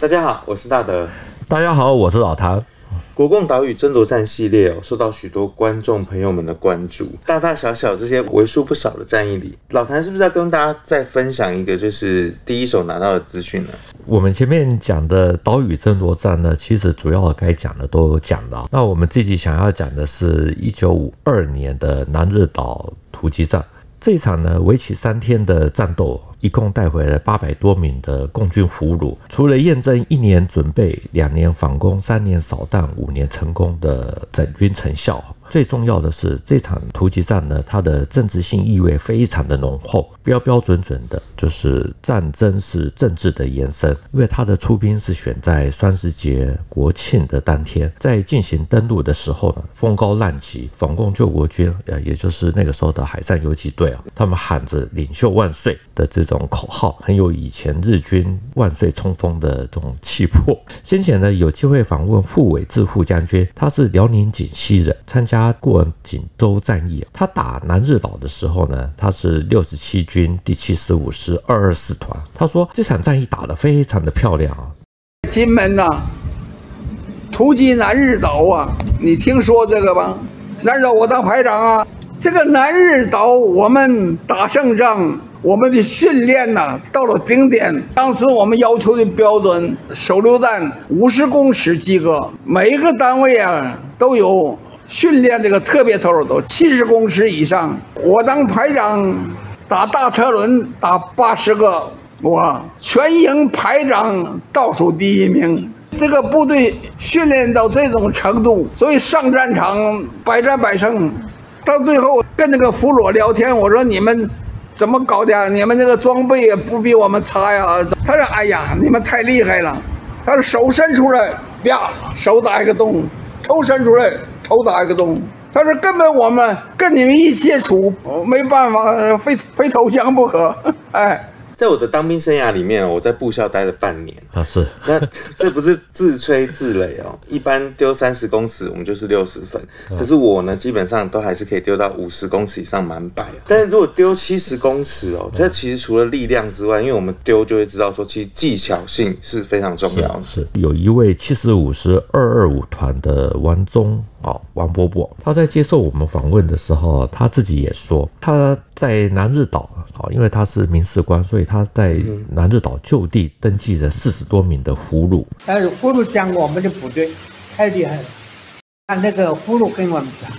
大家好，我是大德。大家好，我是老谭。国共岛屿争夺战系列哦，受到许多观众朋友们的关注。大大小小这些为数不少的战役里，老谭是不是要跟大家再分享一个，就是第一手拿到的资讯呢？我们前面讲的岛屿争夺战呢，其实主要该讲的都有讲到。那我们这集想要讲的是一九五二年的南日岛突击战。这场呢，为期三天的战斗。一共带回了八百多名的共军俘虏，除了验证一年准备、两年反攻、三年扫荡、五年成功的整军成效。最重要的是，这场突击战呢，它的政治性意味非常的浓厚，标标准准的，就是战争是政治的延伸。因为它的出兵是选在双十节国庆的当天，在进行登陆的时候呢，风高浪急，反共救国军，呃，也就是那个时候的海上游击队啊，他们喊着“领袖万岁”的这种口号，很有以前日军万岁冲锋的这种气魄。先前呢，有机会访问傅伟志傅将军，他是辽宁锦西人，参加。他过锦州战役，他打南日岛的时候呢，他是六十七军第七十五师二二四团。他说这场战役打得非常的漂亮啊！金门呐，突击南日岛啊，你听说这个吧？南日岛我当排长啊，这个南日岛我们打胜仗，我们的训练呐到了顶点。当时我们要求的标准，手榴弹五十公尺及格，每一个单位啊都有。训练这个特别投入都七十公尺以上，我当排长打大车轮打八十个，我全营排长倒数第一名。这个部队训练到这种程度，所以上战场百战百胜。到最后跟那个俘虏聊天，我说你们怎么搞的？你们这个装备也不比我们差呀？他说：“哎呀，你们太厉害了。”他说：“手伸出来，啪，手打一个洞；头伸出来。”头打一个洞，他说根本我们跟你们一接触，没办法，非非投降不可，哎。在我的当兵生涯里面，我在部校待了半年。啊，是。那 这不是自吹自擂哦。一般丢三十公尺，我们就是六十分。可是我呢，基本上都还是可以丢到五十公尺以上满百。但是如果丢七十公尺哦，这其实除了力量之外，因为我们丢就会知道说，其实技巧性是非常重要。是。有一位七十五师二二五团的王忠。哦，王伯伯，他在接受我们访问的时候，他自己也说，他在南日岛，哦，因为他是民事官，所以他在南日岛就地登记了四十多名的俘虏。但是俘虏讲我们的部队太厉害了，他那个俘虏跟我们讲，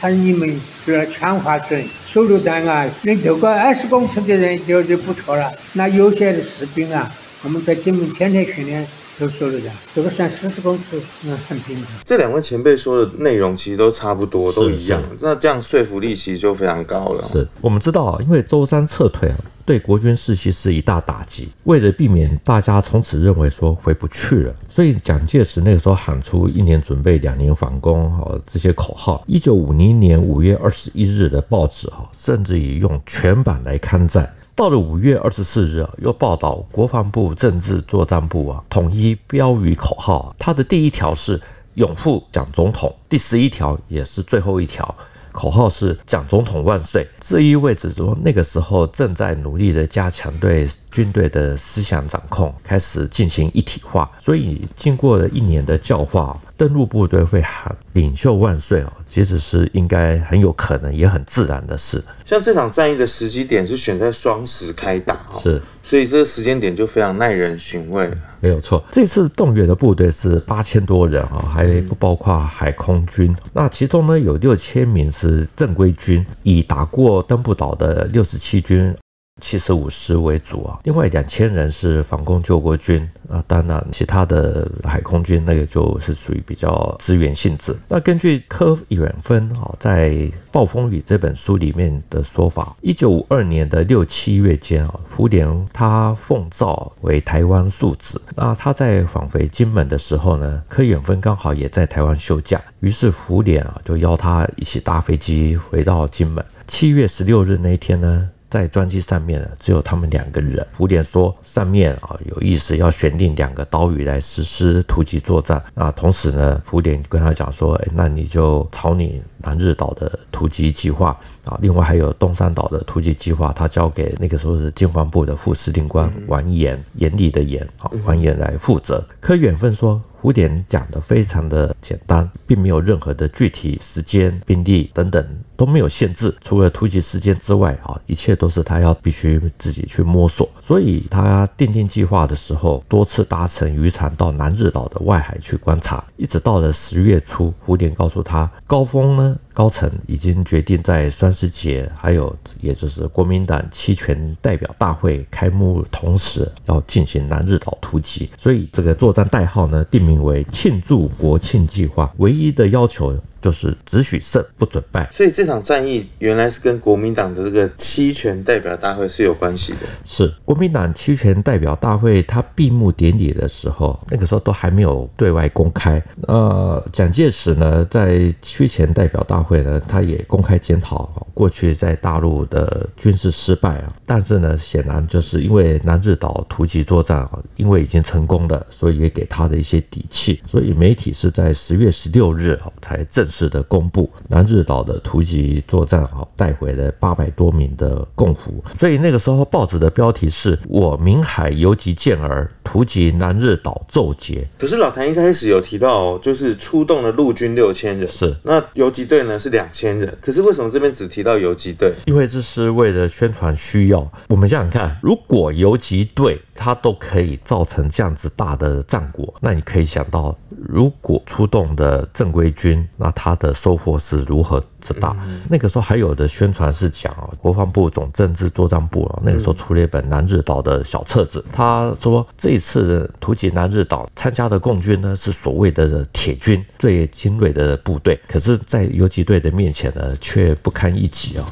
他说你们只要枪法准，手榴弹啊，能丢个二十公尺的人就就不错了。那有些的士兵啊，我们在金门天天训练。都说了的，这个算四十公尺，那，很平常。这两位前辈说的内容其实都差不多，都一样。那这样说服力其实就非常高了。是我们知道啊，因为舟山撤退啊，对国军士气是一大打击。为了避免大家从此认为说回不去了，所以蒋介石那个时候喊出“一年准备，两年反攻”哦这些口号。一九五零年五月二十一日的报纸哈，甚至于用全版来刊载。到了五月二十四日，又报道国防部政治作战部啊，统一标语口号，它的第一条是拥护蒋总统，第十一条也是最后一条。口号是“蒋总统万岁”，这意味着说那个时候正在努力的加强对军队的思想掌控，开始进行一体化。所以经过了一年的教化，登陆部队会喊“领袖万岁”哦，其实是应该很有可能也很自然的事。像这场战役的时机点是选在双十开打，是，所以这个时间点就非常耐人寻味。没有错，这次动员的部队是八千多人啊，还不包括海空军。那其中呢，有六千名是正规军，以打过登布岛的六十七军。七十五师为主啊，另外两千人是防空救国军啊，当然其他的海空军那个就是属于比较支援性质。那根据柯远芬啊在《暴风雨》这本书里面的说法，一九五二年的六七月间啊，福联他奉诏为台湾庶子。那他在返回金门的时候呢，柯远芬刚好也在台湾休假，于是福联啊就邀他一起搭飞机回到金门。七月十六日那一天呢。在专机上面呢，只有他们两个人。福田说上面啊有意思要选定两个岛屿来实施突击作战。啊同时呢，福田跟他讲说，哎，那你就朝你南日岛的突击计划啊，另外还有东山岛的突击计划，他交给那个时候是军防部的副司令官完颜，严厉的严啊，完颜来负责。柯远分说。古典讲的非常的简单，并没有任何的具体时间、兵力等等都没有限制，除了突击时间之外啊，一切都是他要必须自己去摸索。所以他定定计划的时候，多次搭乘渔船到南日岛的外海去观察，一直到了十月初，蝴蝶告诉他，高峰呢。高层已经决定在双十节，还有也就是国民党期权代表大会开幕同时，要进行南日岛突击，所以这个作战代号呢，定名为庆祝国庆计划。唯一的要求。就是只许胜不准败，所以这场战役原来是跟国民党的这个期权代表大会是有关系的。是国民党期权代表大会，它闭幕典礼的时候，那个时候都还没有对外公开。呃，蒋介石呢，在期权代表大会呢，他也公开检讨过去在大陆的军事失败啊。但是呢，显然就是因为南日岛突击作战啊，因为已经成功了，所以也给他的一些底气。所以媒体是在十月十六日啊才正。式的公布，南日岛的突击作战啊，带回了八百多名的共俘，所以那个时候报纸的标题是我明海游击健儿突击南日岛奏捷。可是老谭一开始有提到，就是出动了陆军六千人，是那游击队呢是两千人，可是为什么这边只提到游击队？因为这是为了宣传需要。我们想想看，如果游击队它都可以造成这样子大的战果，那你可以想到，如果出动的正规军，那他的收获是如何之大？那个时候还有的宣传是讲啊，国防部总政治作战部啊，那个时候出了一本南日岛的小册子，他说这一次突击南日岛参加的共军呢是所谓的铁军，最精锐的部队，可是，在游击队的面前呢却不堪一击啊，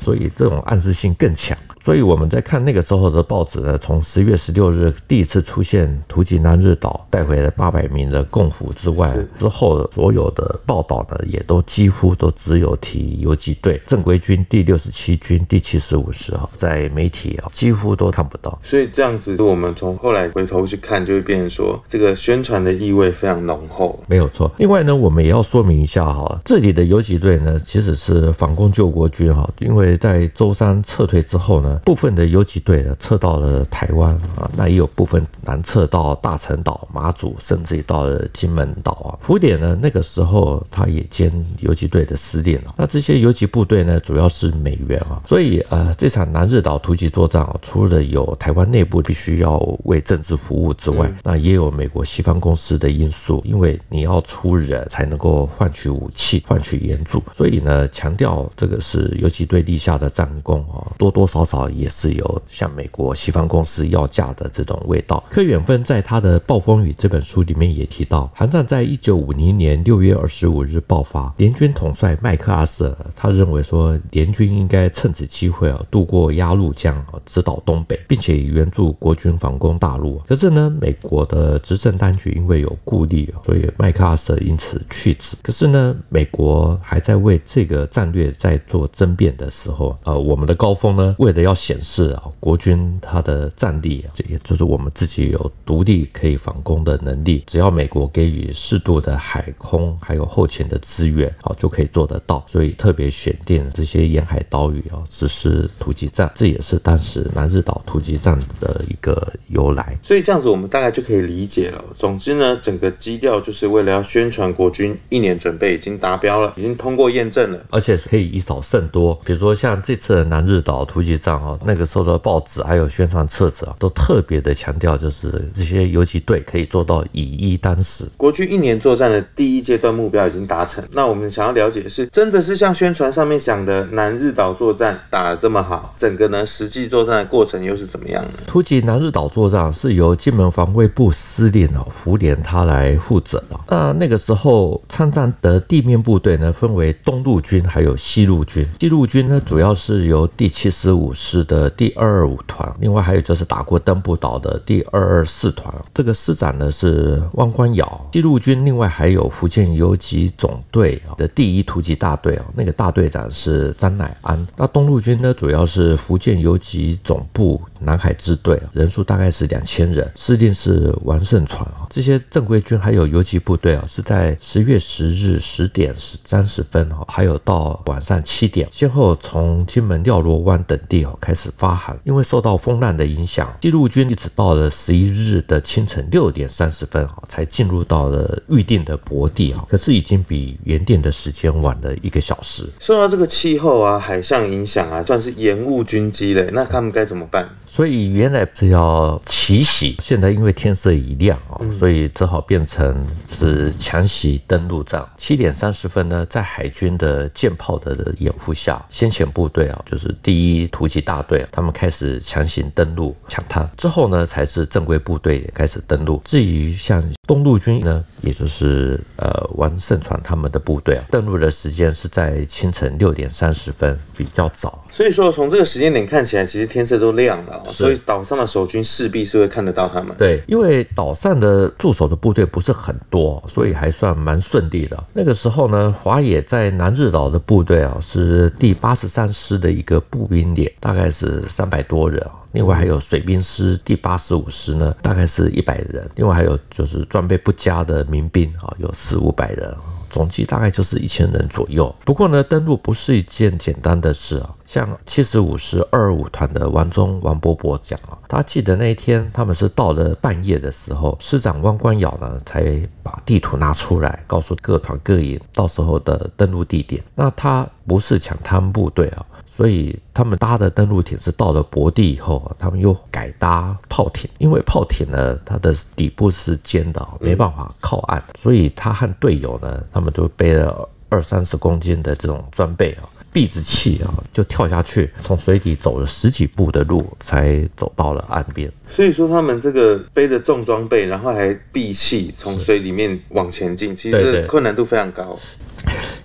所以这种暗示性更强。所以我们在看那个时候的报纸呢，从十月十六日第一次出现突击南日岛带回了八百名的共俘之外，之后所有的报道呢，也都几乎都只有提游击队、正规军第六十七军第七十五师啊，在媒体啊几乎都看不到。所以这样子，我们从后来回头去看，就会变成说，这个宣传的意味非常浓厚。没有错。另外呢，我们也要说明一下哈，这里的游击队呢，其实是反攻救国军哈，因为在舟山撤退之后呢。部分的游击队呢撤到了台湾啊，那也有部分南撤到大陈岛、马祖，甚至于到了金门岛啊。福典呢那个时候他也兼游击队的司令了。那这些游击部队呢主要是美元啊，所以呃这场南日岛突击作战啊，除了有台湾内部必须要为政治服务之外，那也有美国西方公司的因素，因为你要出人才能够换取武器、换取援助，所以呢强调这个是游击队立下的战功啊，多多少少。也是有向美国西方公司要价的这种味道。柯远芬在他的《暴风雨》这本书里面也提到，韩战在一九五零年六月二十五日爆发，联军统帅麦克阿瑟他认为说，联军应该趁此机会啊渡过鸭绿江啊，直捣东北，并且援助国军反攻大陆。可是呢，美国的执政当局因为有顾虑，所以麦克阿瑟因此去职。可是呢，美国还在为这个战略在做争辩的时候，呃，我们的高峰呢，为了要显示啊，国军它的战力，这也就是我们自己有独立可以反攻的能力。只要美国给予适度的海空还有后勤的资源，好就可以做得到。所以特别选定这些沿海岛屿啊，实施突击战，这也是当时南日岛突击战的一个由来。所以这样子，我们大概就可以理解了。总之呢，整个基调就是为了要宣传国军一年准备已经达标了，已经通过验证了，而且可以以少胜多。比如说像这次的南日岛突击战。哦，那个时候的报纸还有宣传册子啊，都特别的强调，就是这些游击队可以做到以一当十。国军一年作战的第一阶段目标已经达成，那我们想要了解的是，真的是像宣传上面想的南日岛作战打得这么好？整个呢实际作战的过程又是怎么样呢？突击南日岛作战是由金门防卫部司令哦福联他来负责的。那那个时候参战的地面部队呢，分为东路军还有西路军。西路军呢主主要是由第七十五师的第二二五团，另外还有就是打过登不岛的第二二四团。这个师长呢是万光尧。西路军另外还有福建游击总队的第一突击大队啊，那个大队长是张乃安。那东路军呢，主要是福建游击总部南海支队，人数大概是两千人，司令是王胜传啊。这些正规军还有游击部队啊，是在十月十日十点三十分啊，还有到晚上七点，先后从金门廖罗湾等地哦开始发航。因为受到风浪的影响，西路军一直到了十一日的清晨六点三十分，才进入到了预定的泊地啊。可是已经比原定的时间晚了一个小时。受到这个气候啊、海象影响啊，算是延误军机嘞。那他们该怎么办？所以原来是要奇袭，现在因为天色已亮啊，所以只好变成是强袭登陆战。七点三十分呢，在海军的舰炮的掩护下，先遣部队啊，就是第一突击大队，他们开始强行登陆抢滩。之后呢，才是正规部队开始登陆。至于像东路军呢，也就是呃王胜传他们的部队啊，登陆的时间是在清晨六点三十分，比较早。所以说，从这个时间点看起来，其实天色都亮了。所以岛上的守军势必是会看得到他们。对，因为岛上的驻守的部队不是很多，所以还算蛮顺利的。那个时候呢，华野在南日岛的部队啊，是第八十三师的一个步兵连，大概是三百多人。另外还有水兵师第八十五师呢，大概是一百人。另外还有就是装备不佳的民兵啊，有四五百人。总计大概就是一千人左右。不过呢，登陆不是一件简单的事啊。像七十五师二二五团的王忠王伯伯讲啊，他记得那一天他们是到了半夜的时候，师长汪光尧呢才把地图拿出来，告诉各团各营到时候的登陆地点。那他不是抢他们部队啊。所以他们搭的登陆艇是到了泊地以后，他们又改搭炮艇，因为炮艇呢，它的底部是尖的，没办法靠岸，所以他和队友呢，他们都背了二三十公斤的这种装备啊，闭着气啊，就跳下去，从水底走了十几步的路，才走到了岸边。所以说，他们这个背着重装备，然后还闭气从水里面往前进，其实困难度非常高。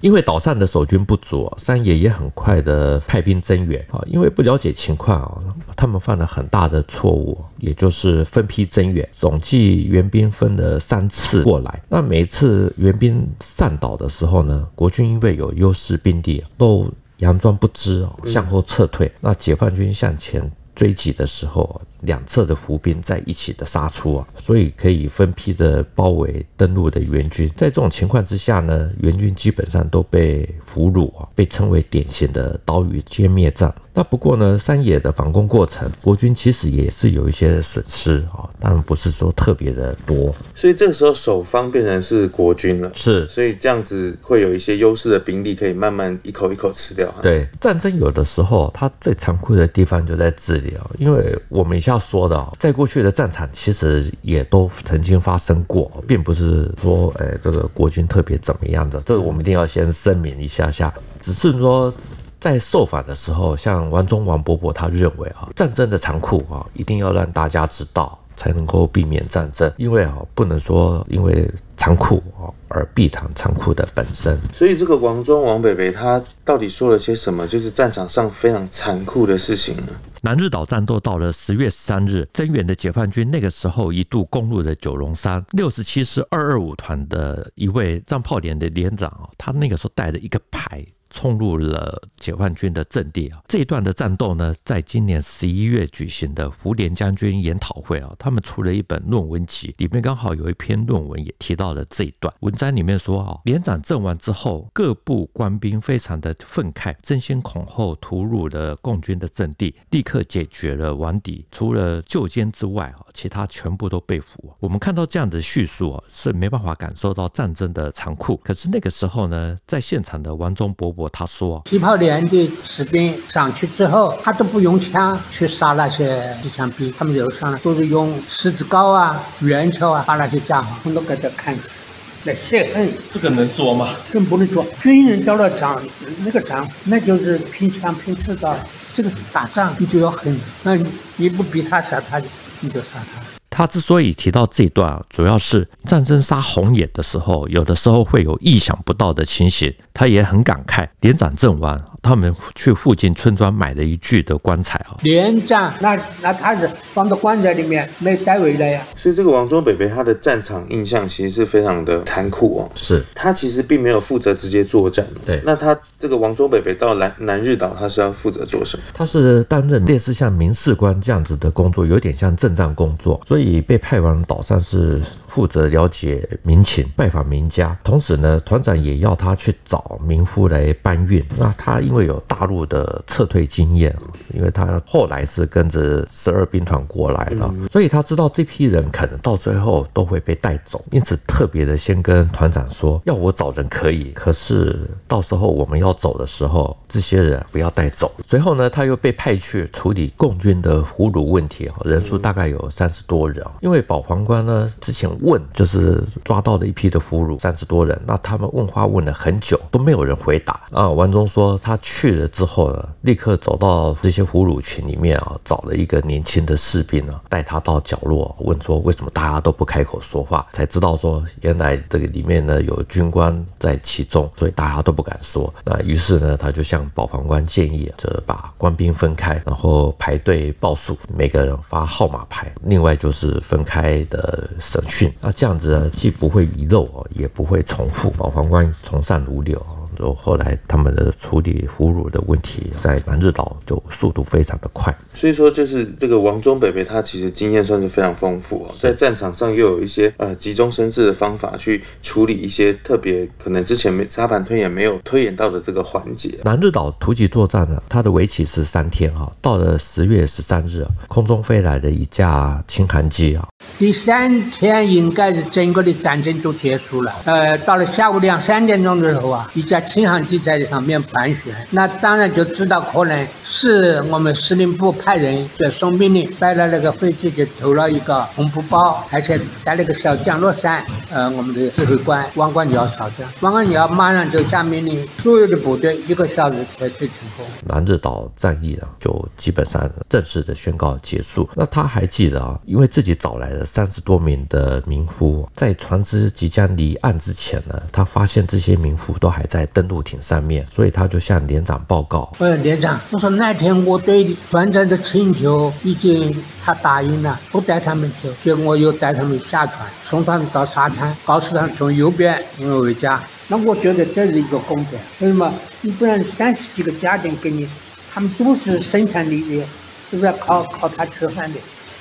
因为岛上的守军不足，三野也很快的派兵增援啊。因为不了解情况啊，他们犯了很大的错误，也就是分批增援，总计援兵分了三次过来。那每一次援兵上岛的时候呢，国军因为有优势兵力，都佯装不知哦，向后撤退。那解放军向前追击的时候。两侧的湖兵在一起的杀出啊，所以可以分批的包围登陆的援军。在这种情况之下呢，援军基本上都被俘虏啊，被称为典型的岛屿歼灭战。那不过呢，山野的反攻过程，国军其实也是有一些损失啊，但不是说特别的多。所以这个时候守方变成是国军了，是，所以这样子会有一些优势的兵力可以慢慢一口一口吃掉。对，战争有的时候它最残酷的地方就在这里啊，因为我们要说的，在过去的战场其实也都曾经发生过，并不是说，哎，这个国军特别怎么样的，这个我们一定要先声明一下下，只是说。在受访的时候，像王中、王伯伯，他认为啊，战争的残酷啊，一定要让大家知道，才能够避免战争。因为啊，不能说因为残酷啊而避谈残酷的本身。所以这个王忠、王北北他到底说了些什么？就是战场上非常残酷的事情呢？南日岛战斗到了十月十三日，增援的解放军那个时候一度攻入了九龙山。六十七师二二五团的一位战炮连的连长啊，他那个时候带着一个牌。冲入了解放军的阵地啊！这一段的战斗呢，在今年十一月举行的福田将军研讨会啊，他们出了一本论文集，里面刚好有一篇论文也提到了这一段。文章里面说啊，连长阵亡之后，各部官兵非常的愤慨，争先恐后突入了共军的阵地，立刻解决了顽敌，除了旧监之外啊，其他全部都被俘。我们看到这样的叙述啊，是没办法感受到战争的残酷。可是那个时候呢，在现场的王忠伯。他说，起炮连的士兵上去之后，他都不用枪去杀那些机枪兵，他们肉上都是用十字镐啊、圆锹啊，把那些家伙全都给他砍死，来泄恨。这个能说吗？真不能说。军人到了场，那个场那就是拼枪拼刺刀，这个打仗你就要狠，那你不逼他杀他，你就杀他。他之所以提到这一段，主要是战争杀红眼的时候，有的时候会有意想不到的情形。他也很感慨，连长阵亡，他们去附近村庄买了一具的棺材啊。连战，那那他是放到棺材里面没带回来呀。所以这个王忠北北他的战场印象其实是非常的残酷哦。是他其实并没有负责直接作战。对那他这个王忠北北到南南日岛，他是要负责做什么？他是担任类似像民事官这样子的工作，有点像政战工作，所以被派往岛上是负责了解民情、拜访民家。同时呢，团长也要他去找民夫来搬运。那他因为有大陆的撤退经验，因为他后来是跟着十二兵团过来的，所以他知道这批人可能到最后都会被带走，因此特别的先跟团长说，要我找人可以，可是到时候我们要走的时候，这些人不要带走。随后呢，他又被派去处理共军的俘虏问题，人数大概有三十多人。因为保皇官呢之前问，就是抓到了一批的俘虏，三十多人，那他们问话问了很久，都没有人回答啊。王忠说他去了之后呢，立刻走到这些俘虏群里面啊，找了一个年轻的士兵啊，带他到角落问说为什么大家都不开口说话，才知道说原来这个里面呢有军官在其中，所以大家都不敢说。那于是呢，他就向保防官建议，就是把官兵分开，然后排队报数，每个人发号码牌，另外就是分开的审讯。那这样子呢，既不会遗漏哦，也不会重复。把皇冠从善如流。哦后后来他们的处理俘虏的问题，在南日岛就速度非常的快。所以说，就是这个王忠北北，他其实经验算是非常丰富哦，在战场上又有一些呃急中生智的方法去处理一些特别可能之前没沙盘推演没有推演到的这个环节。南日岛突击作战呢，它的为期是三天哈。到了十月十三日，空中飞来的一架轻航机啊，第三天应该是整个的战争就结束了。呃，到了下午两三点钟的时候啊，一架轻航机在上面盘旋，那当然就知道可能是我们司令部派人在送命令，摆了那个飞机就投了一个红布包，而且带了个小降落伞。呃，我们的指挥官王冠尧少将，王冠尧马上就下命令，所有的部队一个小时撤退成功。南日岛战役呢，就基本上正式的宣告结束。那他还记得啊，因为自己找来了三十多名的民夫，在船只即将离岸之前呢，他发现这些民夫都还在登陆艇上面，所以他就向连长报告。呃，连长，我说那天我对团长的请求已经他答应了，不带他们走，结果我又带他们下船，送他们到沙滩，告诉他们从右边回家。那我觉得这是一个功德，为什么？你不然三十几个家庭给你，他们都是生产力的，是不是靠靠他吃饭的？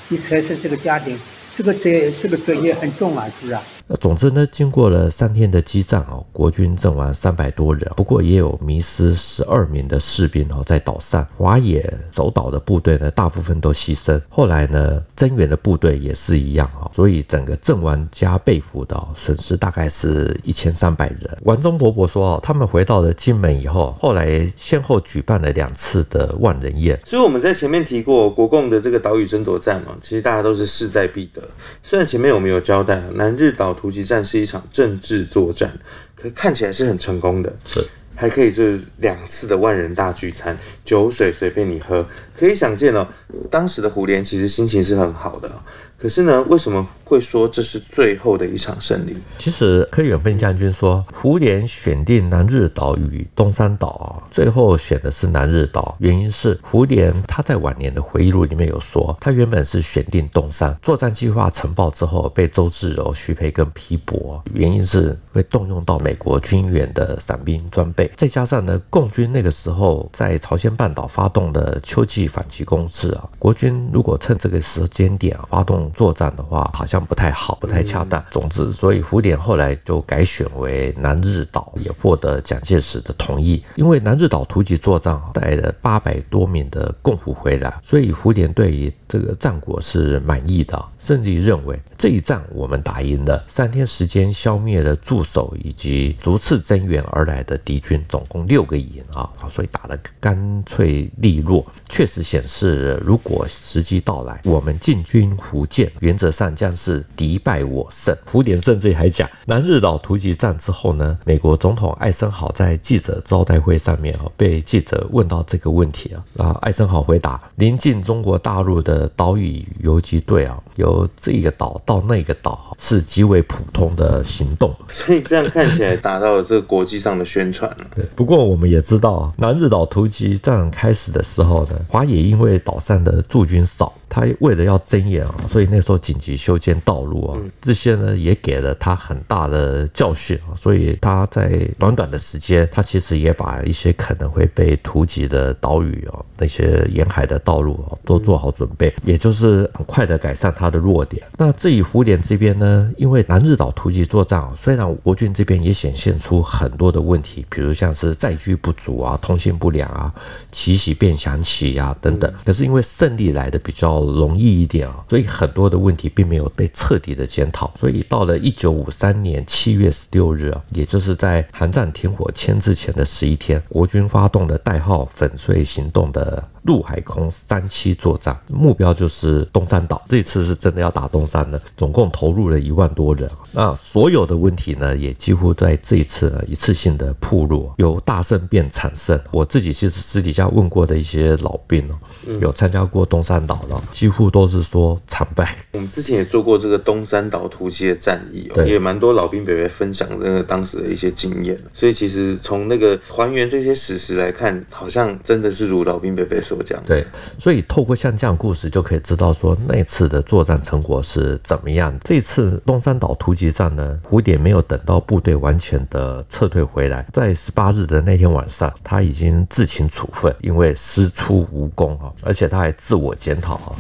你才是这个家庭，这个责这个责任很重啊，是不是？那总之呢，经过了三天的激战哦，国军阵亡三百多人，不过也有迷失十二名的士兵哦，在岛上华野守岛的部队呢，大部分都牺牲。后来呢，增援的部队也是一样啊，所以整个阵亡加被俘的哦损失大概是一千三百人。王中伯伯说哦，他们回到了金门以后，后来先后举办了两次的万人宴。所以我们在前面提过国共的这个岛屿争夺战嘛，其实大家都是势在必得。虽然前面我们有交代，南日岛突击战是一场政治作战，可看起来是很成功的，是还可以就是两次的万人大聚餐，酒水随便你喝，可以想见哦，当时的胡琏其实心情是很好的哦。可是呢，为什么会说这是最后的一场胜利？其实柯远芬将军说，胡琏选定南日岛与东山岛啊，最后选的是南日岛，原因是胡琏他在晚年的回忆录里面有说，他原本是选定东山，作战计划呈报之后被周志柔、徐培根批驳，原因是会动用到美国军援的伞兵装备，再加上呢，共军那个时候在朝鲜半岛发动的秋季反击攻势啊，国军如果趁这个时间点发动作战的话，好像不太好，不太恰当。总之，所以福典后来就改选为南日岛，也获得蒋介石的同意。因为南日岛突击作战带了八百多名的共俘回来，所以福典对于这个战果是满意的，甚至于认为这一仗我们打赢了，三天时间消灭了驻守以及逐次增援而来的敌军，总共六个营啊，所以打得干脆利落，确实显示如果时机到来，我们进军福建，原则上将是敌败我胜。福田甚至还讲，南日岛突击战之后呢，美国总统艾森豪在记者招待会上面啊，被记者问到这个问题啊，啊，艾森豪回答：临近中国大陆的岛屿游击队啊，由这个岛到那个岛是极为普通的行动。所以这样看起来达到了这个国际上的宣传 不过我们也知道啊，南日岛突击战开始的时候呢，华野因为岛上的驻军少，他为了要增援啊，所以那时候紧急修建道路啊，这些呢也给了他很大的教训啊，所以他在短短的时间，他其实也把一些可能会被突击的岛屿哦，那些沿海的道路哦，都做好准备，也就是很快的改善他的弱点。那至于福点这边呢，因为南日岛突击作战啊，虽然国军这边也显现出很多的问题，比如像是载具不足啊、通信不良啊、奇袭变响起啊等等，可是因为胜利来的比较容易一点啊，所以很多的问题并没有被彻底的检讨。所以到了一九五三年七月十六日啊，也就是在韩战停火签字前的十一天，国军发动了代号“粉碎行动”的。陆海空三期作战，目标就是东山岛。这次是真的要打东山了，总共投入了一万多人。那所有的问题呢，也几乎在这一次呢一次性的铺路，由大胜变惨胜。我自己其实私底下问过的一些老兵哦，有参加过东山岛的，几乎都是说惨败。我们之前也做过这个东山岛突击的战役哦，也蛮多老兵北北分享这个当时的一些经验。所以其实从那个还原这些史实来看，好像真的是如老兵北北对，所以透过像这样故事，就可以知道说那次的作战成果是怎么样。这次东山岛突击战呢，蝴蝶没有等到部队完全的撤退回来，在十八日的那天晚上，他已经自请处分，因为师出无功啊，而且他还自我检讨啊，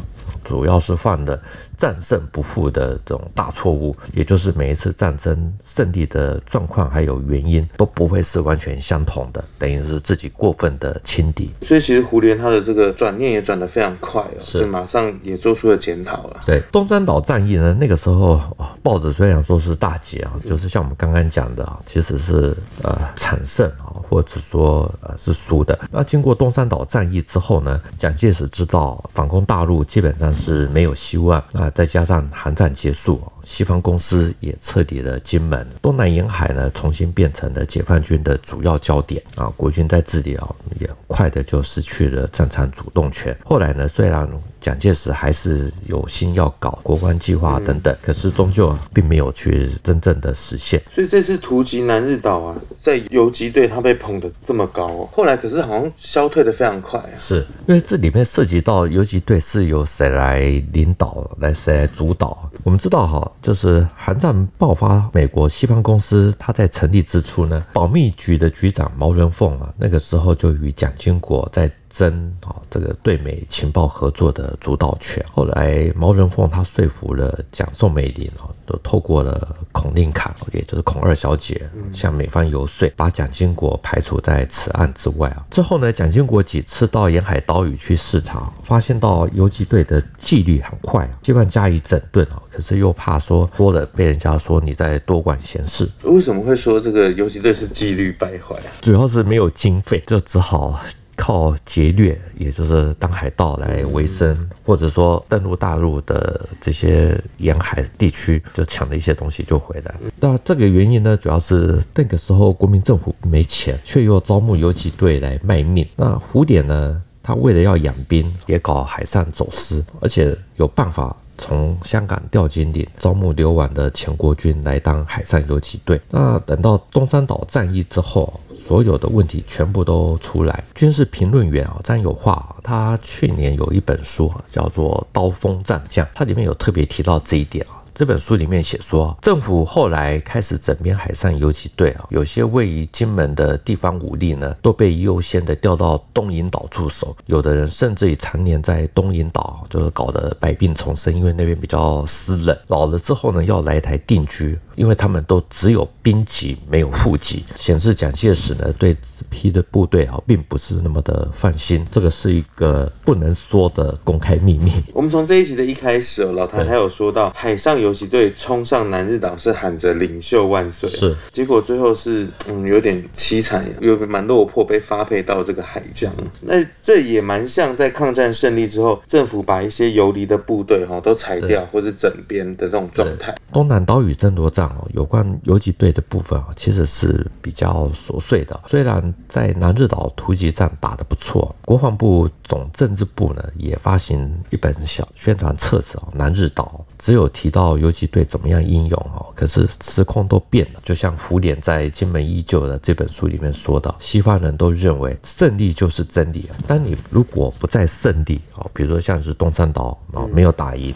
主要是犯的。战胜不复的这种大错误，也就是每一次战争胜利的状况还有原因都不会是完全相同的，等于是自己过分的轻敌。所以其实胡琏他的这个转念也转得非常快哦，是马上也做出了检讨了。对东山岛战役呢，那个时候报纸虽然说是大捷啊，就是像我们刚刚讲的啊，其实是呃惨胜啊，或者说呃是输的。那经过东山岛战役之后呢，蒋介石知道反攻大陆基本但是没有希望啊。再加上韩战结束。西方公司也彻底的金门、东南沿海呢，重新变成了解放军的主要焦点啊！国军在这里啊，也快的就失去了战场主动权。后来呢，虽然蒋介石还是有心要搞国关计划等等，可是终究并没有去真正的实现。所以这次突击南日岛啊，在游击队他被捧得这么高哦，后来可是好像消退的非常快啊。是因为这里面涉及到游击队是由谁来领导、来谁来主导？我们知道哈。就是韩战爆发，美国西方公司它在成立之初呢，保密局的局长毛人凤啊，那个时候就与蒋经国在。争啊，这个对美情报合作的主导权。后来毛人凤他说服了蒋宋美龄啊，都透过了孔令侃，也就是孔二小姐，向美方游说，把蒋经国排除在此案之外啊。之后呢，蒋经国几次到沿海岛屿去视察，发现到游击队的纪律很快啊，希望加以整顿啊，可是又怕说多了被人家说你在多管闲事。为什么会说这个游击队是纪律败坏啊？主要是没有经费，就只好。靠劫掠，也就是当海盗来维生，或者说登陆大陆的这些沿海地区，就抢了一些东西就回来。那这个原因呢，主要是那个时候国民政府没钱，却又招募游击队来卖命。那胡典呢，他为了要养兵，也搞海上走私，而且有办法从香港调金领招募流亡的前国军来当海上游击队。那等到东山岛战役之后。所有的问题全部都出来。军事评论员啊，张友化，他去年有一本书叫做《刀锋战将》，它里面有特别提到这一点啊。这本书里面写说，政府后来开始整编海上游击队啊，有些位于金门的地方武力呢，都被优先的调到东引岛驻守。有的人甚至于常年在东引岛，就是搞得百病丛生，因为那边比较湿冷。老了之后呢，要来台定居。因为他们都只有兵籍没有户籍，显示蒋介石呢对这批的部队啊并不是那么的放心，这个是一个不能说的公开秘密。我们从这一集的一开始哦，老谭还有说到海上游击队冲上南日岛是喊着领袖万岁，是结果最后是嗯有点凄惨，有蛮落魄，被发配到这个海疆。那这也蛮像在抗战胜利之后，政府把一些游离的部队哈都裁掉或者整编的这种状态。东南岛屿争夺战哦。有关游击队的部分啊，其实是比较琐碎的。虽然在南日岛突击战打得不错，国防部总政治部呢也发行一本小宣传册子哦，《南日岛》只有提到游击队怎么样英勇哦，可是时空都变了。就像福典在《金门依旧》的这本书里面说到，西方人都认为胜利就是真理。但你如果不在胜利哦，比如说像是东山岛哦，没有打赢，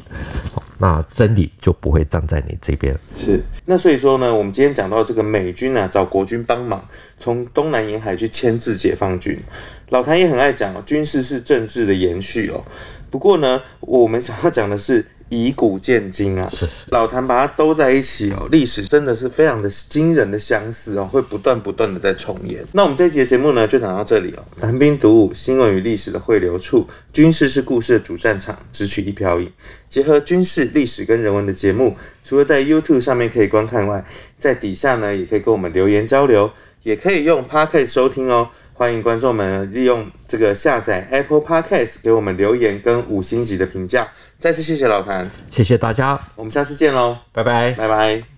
那真理就不会站在你这边。是，那所以说呢，我们今天讲到这个美军啊，找国军帮忙，从东南沿海去牵制解放军。老谭也很爱讲哦，军事是政治的延续哦。不过呢，我们想要讲的是以古鉴今啊。是，老谭把它兜在一起哦，历史真的是非常的惊人的相似哦，会不断不断的在重演。那我们这一集的节目呢，就讲到这里哦。谈兵读武，新闻与历史的汇流处，军事是故事的主战场，只取一瓢饮。结合军事、历史跟人文的节目，除了在 YouTube 上面可以观看外，在底下呢也可以跟我们留言交流，也可以用 Podcast 收听哦。欢迎观众们利用这个下载 Apple Podcast 给我们留言跟五星级的评价。再次谢谢老谭，谢谢大家，我们下次见喽，拜拜。拜拜。